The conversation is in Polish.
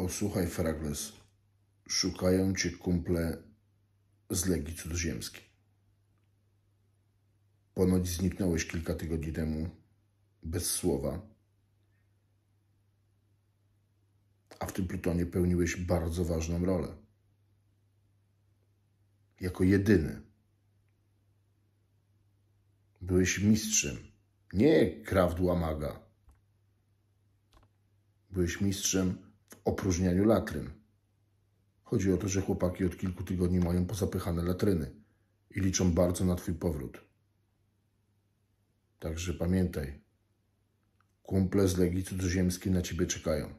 Posłuchaj, Fragles. Szukają cię kumple z Legii Cudzoziemskiej. Ponoć zniknąłeś kilka tygodni temu bez słowa, a w tym plutonie pełniłeś bardzo ważną rolę. Jako jedyny. Byłeś mistrzem, nie krawdła maga. Byłeś mistrzem opróżnianiu latryn. Chodzi o to, że chłopaki od kilku tygodni mają pozapychane latryny i liczą bardzo na twój powrót. Także pamiętaj, kumple z Legii Cudzoziemskiej na ciebie czekają.